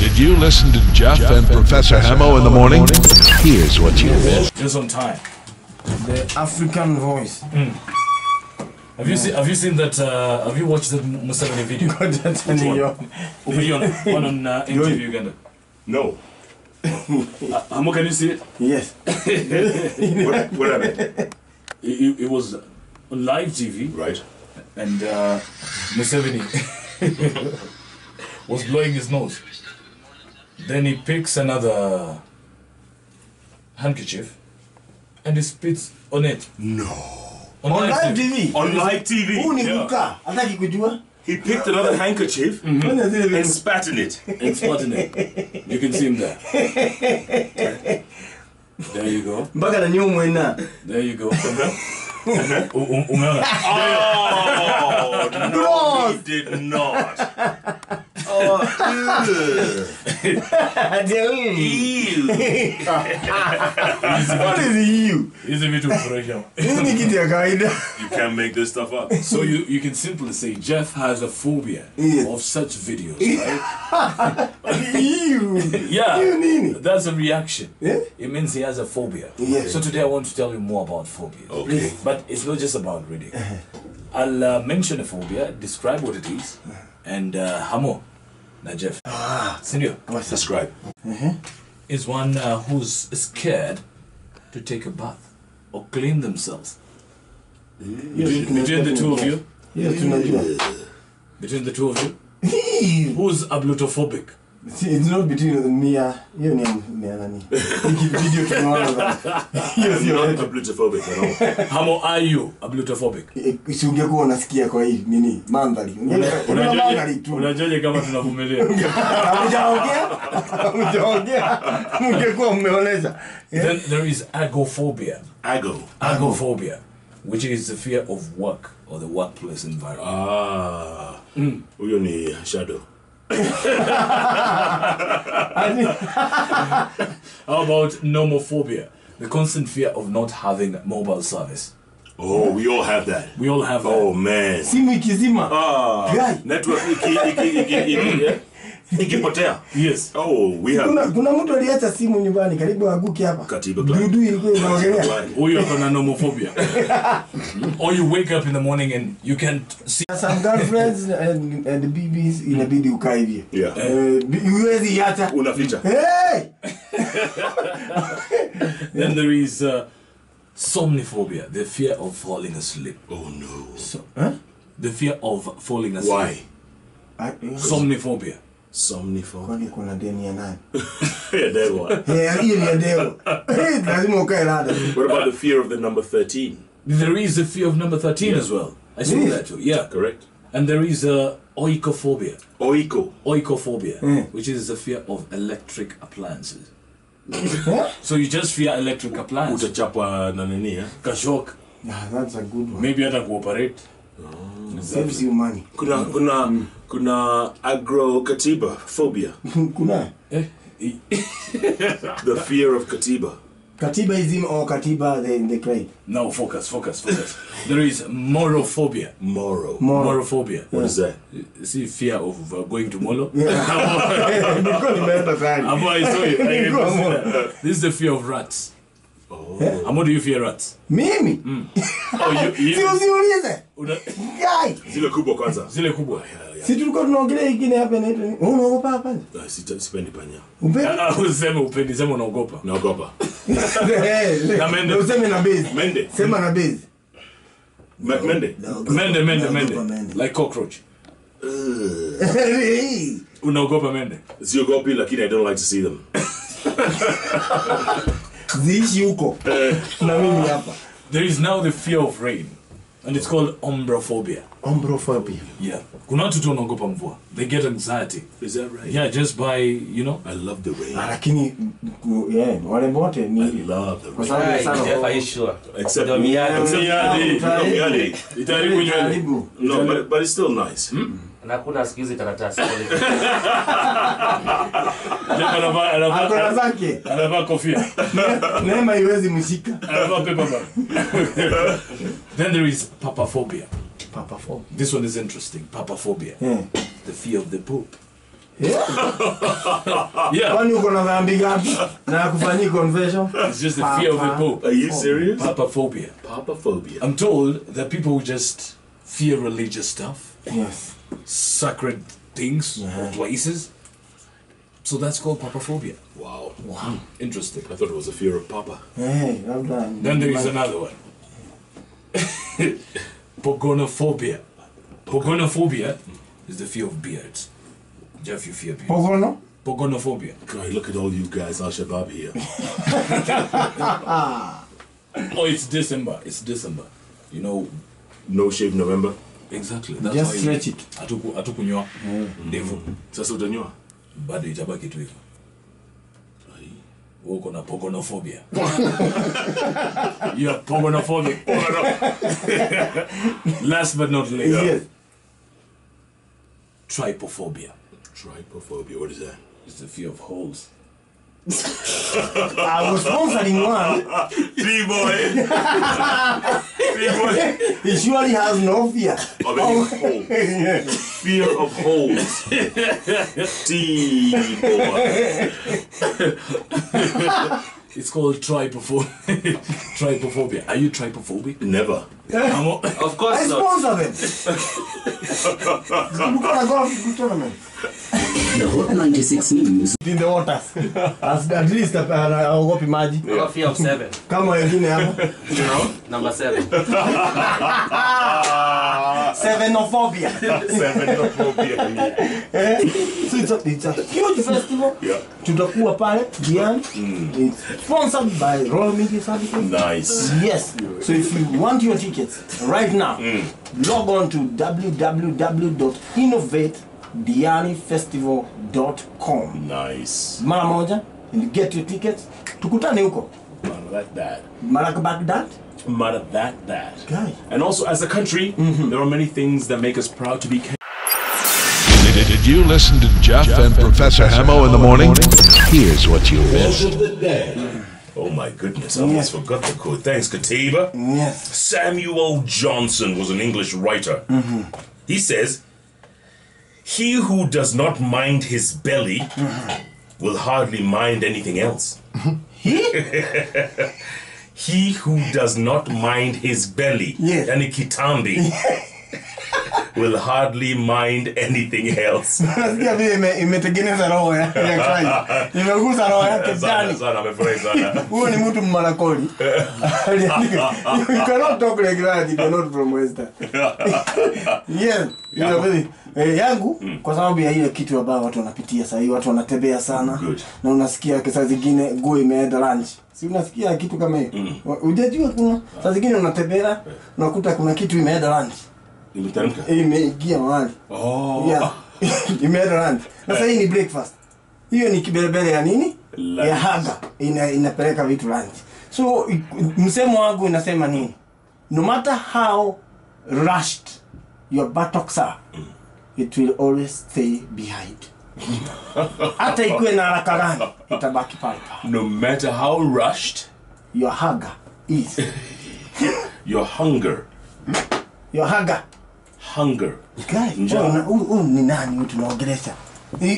Did you listen to Jeff, and Professor Hamo in the morning? Here's what you missed. Just on time. The African voice. Have you seen? Have you seen that? Uh, have you watched that Museveni video? God, that's Which in video on, one on uh, MTV Uganda. No. Uh, Hamo, can you see it? Yes. What, what are they? It, it, it was on live TV, Right. and uh, Museveni was blowing his nose. Then he picks another handkerchief, and he spits on it. No. On, On live TV. On live TV. Huu ni Yeah. Hataki kujua. He picked another handkerchief mm -hmm. and spat in it. And spat in it. You can see him there. There you go. Mpaka na nyuma ina. There you go. U- u- Umeona? Oh, no, he did not. Oh, huyu. ew. What is you? Hizi vitu kufurahisha. Hii ni kitu ya kawaida. You can't make this stuff up. So you, you can simply say Jeff has a phobia Yeah. of such videos, right? You. Yeah, nini? that's a reaction. Yeah? It means he has a phobia. Yeah. So today I want to tell you more about phobias. Okay. But it's not just about reading. I'll uh, mention a phobia, describe what it is, and uh, Hamo, na Jeff. Sindio, Describe. is one uh, who's scared to take a bath or clean themselves. Between, between the two of you, Yes, tunajua. between the two of you, who's ablutophobic? See, It's not between me hiyo ni ya- nani. Video tunaona hiyo sio not ablutophobic at all. How are you ablutophobic? Eh, si ungekuwa unasikia kwa hii nini mandhari unaona mandhari kama tunavumilia Hamjaongea? Hamjaongea? mungekuwa mmeoleza Eh? then there is agophobia Ago. agophobia which is the fear of work or the workplace environment Ah. Huyo ni shadow. how about nomophobia the constant fear of not having mobile service Oh, we all have that. we all have that. Oh man. simu ikizima Ah. Guy. Network iki iki iki iki yeah? Ikipotea. yes Oh, we have kuna, kuna mtu aliacha simu nyumbani karibu aguke hapa Katiba dudu ilikuwa inaongelea huyo akona nomophobia or you wake up in the morning and you can't see some girlfriends and, and the BBs inabidi ukae hivi Yeah. Eh, uwezi hata Unaficha. hey! then there is uh, somniphobia the fear of falling asleep Oh no. so, huh? the fear of falling asleep Why? Ah, eh, somniphobia Somniphobia. kwani kuna deni ya nani yeah, that one. Eh, hiyo ni ya deo Eh, lazima ukae rada What about the fear of the number 13? There is a fear of number 13 as well. I saw Really? that too. Yeah. Correct? And there is a oikophobia. Oiko. Oikophobia, Mm. which is the fear of electric appliances. So you just fear electric appliances. Utachapa na nini eh? Kashok, Ah, that's a good one maybe hata cooperate. saves you money Kuna kuna kuna agrokatiba phobia. kuna Eh? The fear of katiba. katiba izima or katiba the, the crate No, focus, focus, focus. there is morophobia. Moro. Moro. Morophobia. What is that? See, fear of uh, going to Molo. Yeah. I saw it. I that. This is the fear of rats. Oh. Amo, do you fear rats? mimi Oh, you, si you, usiulize una, Guy, Zile kubwa kwanza. zile kubwa. si tulikuwa tunaongelea ingine hapa inaitwa nini? Wewe unaogopa hapa Ah, si Sipendi panya. upendi Ah, Useme upendi, sema unaogopa. Naogopa. Eh, Na mende. useme na base Mende. sema na base Me- Mende. Mende, mende, mende. Like cockroach. Hey. Unaogopa mende. Siogopi lakini I don't like to see them. Ziishi huko na mimi hapa There is now the fear of rain. And it's called ombrophobia ombrophobia Yeah. Kuna watu tu wanaogopa mvua. They get anxiety. Is that right? Yeah, just by, you know. I love the rain. Ah, lakini yeah, wale wote I love the rain kwa sababu ya sana are you sure? Except miadi. Miadi. Itaharibu nywele. No, but, but it's still nice. Na kuna siku hizi karatasi akona zake anavaa kofia. Ne- neema iwezi mshika Anavaa paper bag. Then there is papaphobia. papaphobia This one is interesting. Papaphobia. yeah. The fear of the poop. Yeah, kwani uko na dhambi gapi na kufanyia conversion it's just the fear of the Pope. Are you serious? Papaphobia. Papaphobia. I'm told that people who just fear religious stuff, yes sacred things, or places. So that's called papaphobia. Wow. Wow. Interesting. I thought it was a fear of Papa. eh done. Then there is another one. Pogonophobia. Pogonophobia is the fear of beards. Jeff, you fear beards. pogono Pogonophobia. God, look at all you guys, Al Shabaab here. Oh, it's December. It's December. You know, No shave November. exactly. That's Just stretch it. Hatuku, mm. ndevu. Sasa utanyoa. Bado itabaki tu hivyo. Uko na pogonophobia. you are pogonophobia. Last but not least, yes trypophobia. Trypophobia. What is that? It's the fear of holes. I was sponsoring one T-boy. T-boy. he surely has no fear Of any oh. hole. Fear of holes. T-boy. It's called trypophobia. trypophobia. Are you trypophobic? Never. I'm o- Of I course not. I sponsor them Tulikuwa na golf tournament The Hot 96 News. in the waters As, at least uh, haogopi maji I fear of seven. kama wengine hapo Number seven. sevenophobia Seminophobia. Eh, so it's a, it's a huge festival Yeah. tutakuwa pale Diani it's sponsored by Royal Media Services Nice. Yes. So if you want your tickets right now, log on to www.innovatedianifestival.com. Nice. Mara moja and you get your tickets. Tukutane huko. Matter like that. Mara Baghdad. Matter that, that. Guy. And also, as a country, mm-hmm. there are many things that make us proud to be Kenyan. Did, did you listen to Jeff, and Professor Hamo in the morning? Here's what you missed. Oh my goodness, I almost forgot the quote. Thanks, Katiba. Yes. Samuel Johnson was an English writer. Mm-hmm. He says, He who does not mind his belly will hardly mind anything else. he who does not mind his belly, Yes. yani kitambi, will hardly mind anything else. Nasikia vile imetengeneza roho ya Christ. Imegusa roho yake ndani. sana, amefurahi sana. Huyo ni mtu mmarakoli. Aliandika, You cannot talk like that if you're not from Western. yes, you really. Eh, yangu kwa sababu ya ile kitu ambayo watu wanapitia sahii watu wanatembea sana Good. na unasikia saa zingine guo imeenda lunch si unasikia kitu kama hiyo mm. ujajua kuna saa zingine unatembea unakuta kuna kitu imeenda lunch Imeteremka. Eh, imeingia mahali. Oh. yeah. imeenda lunch sasa hii ni breakfast. Hiyo ni kibelebele ya nini? Lunch. ya haga. Ina, inapeleka vitu lunch. So msemo wangu inasema nini? No matter how rushed your buttocks are it will always stay behind. Hata ikuwe na haraka gani itabaki pale pale. No matter how rushed your haga is. Your hunger, your haga hunger. Guy, Njaa. huyu- huyu huyu ni nani huyu tunaongelesha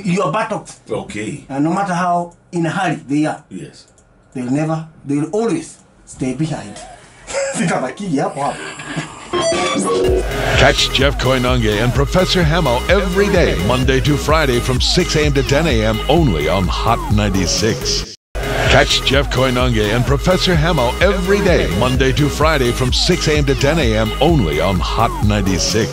your buttocks Okay. and no matter how in a hurry they are Yes. they'll never they'll always stay behind sitabaki hapo hapo Catch Jeff Koinange and Professor Hemo every day, Monday to Friday from 6 a.m. to 10 a.m. only on Hot 96. Catch Jeff Koinange and Professor Hemo every day, Monday to Friday from 6 a.m. to 10 a.m. only on Hot 96.